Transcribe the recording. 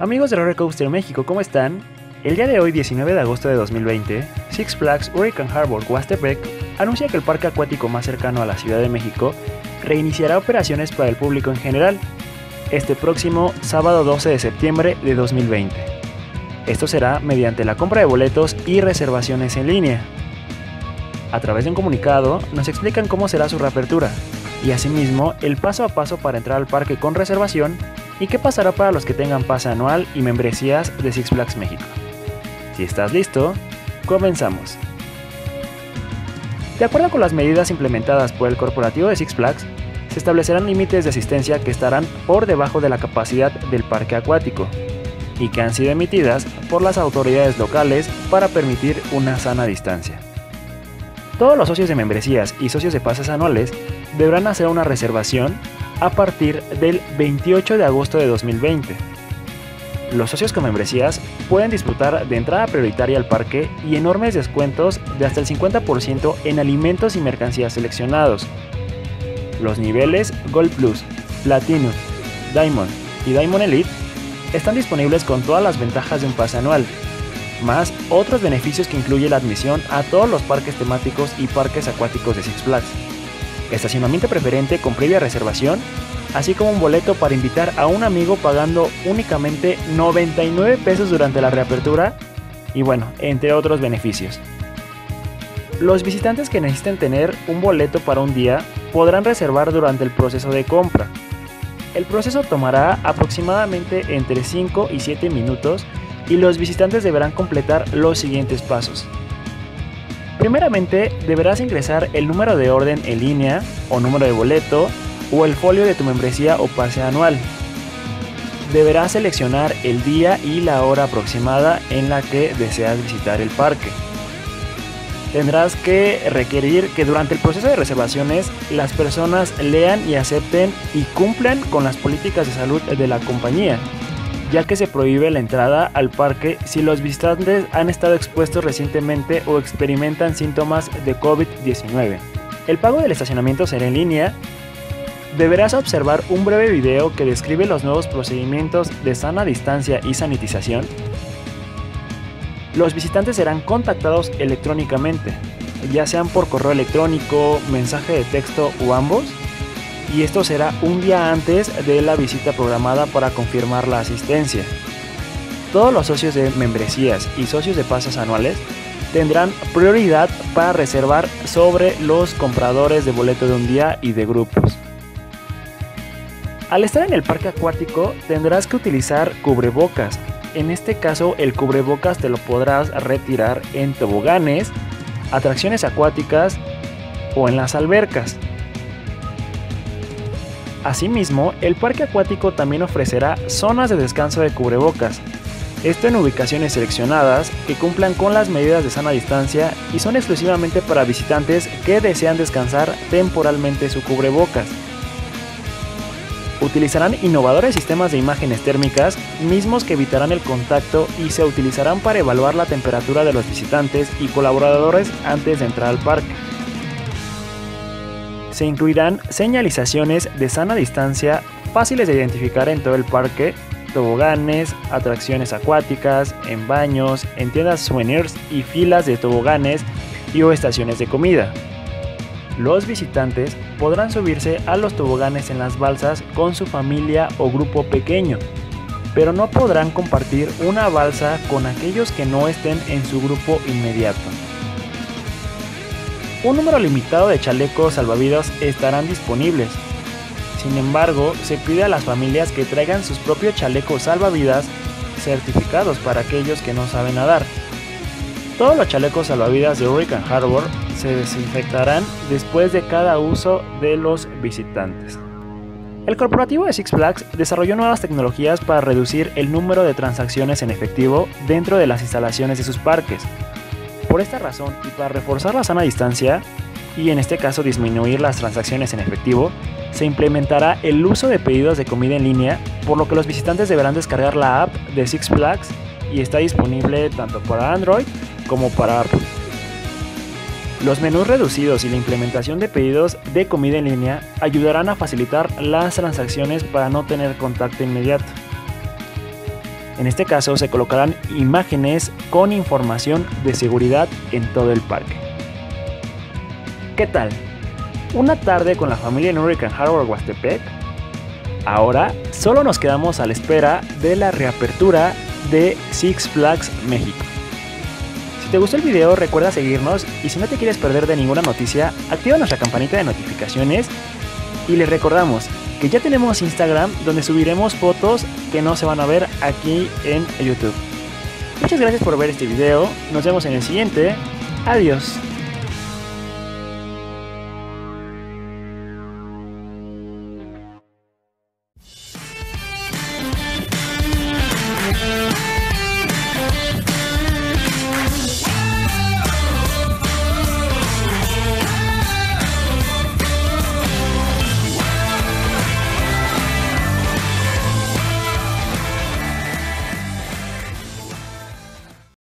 Amigos de Roller Coaster México, ¿cómo están? El día de hoy, 19 de agosto de 2020, Six Flags Hurricane Harbor Huastepec anuncia que el parque acuático más cercano a la Ciudad de México reiniciará operaciones para el público en general este próximo sábado 12 de septiembre de 2020. Esto será mediante la compra de boletos y reservaciones en línea. A través de un comunicado nos explican cómo será su reapertura y asimismo el paso a paso para entrar al parque con reservación y qué pasará para los que tengan pase anual y membresías de Six Flags México. Si estás listo, comenzamos. De acuerdo con las medidas implementadas por el corporativo de Six Flags, se establecerán límites de asistencia que estarán por debajo de la capacidad del parque acuático y que han sido emitidas por las autoridades locales para permitir una sana distancia. Todos los socios de membresías y socios de pases anuales deberán hacer una reservación a partir del 28 de agosto de 2020. Los socios con membresías pueden disfrutar de entrada prioritaria al parque y enormes descuentos de hasta el 50% en alimentos y mercancías seleccionados. Los niveles Gold Plus, Platinum, Diamond y Diamond Elite están disponibles con todas las ventajas de un pase anual, más otros beneficios que incluye la admisión a todos los parques temáticos y parques acuáticos de Six Flags estacionamiento preferente con previa reservación, así como un boleto para invitar a un amigo pagando únicamente 99 pesos durante la reapertura y bueno, entre otros beneficios. Los visitantes que necesiten tener un boleto para un día podrán reservar durante el proceso de compra. El proceso tomará aproximadamente entre 5 y 7 minutos y los visitantes deberán completar los siguientes pasos. Primeramente, deberás ingresar el número de orden en línea o número de boleto o el folio de tu membresía o pase anual. Deberás seleccionar el día y la hora aproximada en la que deseas visitar el parque. Tendrás que requerir que durante el proceso de reservaciones las personas lean y acepten y cumplan con las políticas de salud de la compañía ya que se prohíbe la entrada al parque si los visitantes han estado expuestos recientemente o experimentan síntomas de COVID-19. El pago del estacionamiento será en línea. Deberás observar un breve video que describe los nuevos procedimientos de sana distancia y sanitización. Los visitantes serán contactados electrónicamente, ya sean por correo electrónico, mensaje de texto o ambos y esto será un día antes de la visita programada para confirmar la asistencia. Todos los socios de membresías y socios de pases anuales tendrán prioridad para reservar sobre los compradores de boleto de un día y de grupos. Al estar en el parque acuático tendrás que utilizar cubrebocas. En este caso el cubrebocas te lo podrás retirar en toboganes, atracciones acuáticas o en las albercas. Asimismo, el parque acuático también ofrecerá zonas de descanso de cubrebocas, esto en ubicaciones seleccionadas que cumplan con las medidas de sana distancia y son exclusivamente para visitantes que desean descansar temporalmente su cubrebocas. Utilizarán innovadores sistemas de imágenes térmicas, mismos que evitarán el contacto y se utilizarán para evaluar la temperatura de los visitantes y colaboradores antes de entrar al parque se incluirán señalizaciones de sana distancia fáciles de identificar en todo el parque, toboganes, atracciones acuáticas, en baños, en tiendas souvenirs y filas de toboganes y o estaciones de comida. Los visitantes podrán subirse a los toboganes en las balsas con su familia o grupo pequeño, pero no podrán compartir una balsa con aquellos que no estén en su grupo inmediato. Un número limitado de chalecos salvavidas estarán disponibles. Sin embargo, se pide a las familias que traigan sus propios chalecos salvavidas certificados para aquellos que no saben nadar. Todos los chalecos salvavidas de Hurricane Harbor se desinfectarán después de cada uso de los visitantes. El corporativo de Six Flags desarrolló nuevas tecnologías para reducir el número de transacciones en efectivo dentro de las instalaciones de sus parques, por esta razón y para reforzar la sana distancia, y en este caso disminuir las transacciones en efectivo, se implementará el uso de pedidos de comida en línea, por lo que los visitantes deberán descargar la app de Six Flags y está disponible tanto para Android como para Apple. Los menús reducidos y la implementación de pedidos de comida en línea ayudarán a facilitar las transacciones para no tener contacto inmediato. En este caso se colocarán imágenes con información de seguridad en todo el parque. ¿Qué tal? Una tarde con la familia en Hurricane Harbor Huastepec. Ahora solo nos quedamos a la espera de la reapertura de Six Flags México. Si te gustó el video recuerda seguirnos y si no te quieres perder de ninguna noticia, activa nuestra campanita de notificaciones y les recordamos que ya tenemos Instagram donde subiremos fotos que no se van a ver aquí en YouTube. Muchas gracias por ver este video, nos vemos en el siguiente, adiós.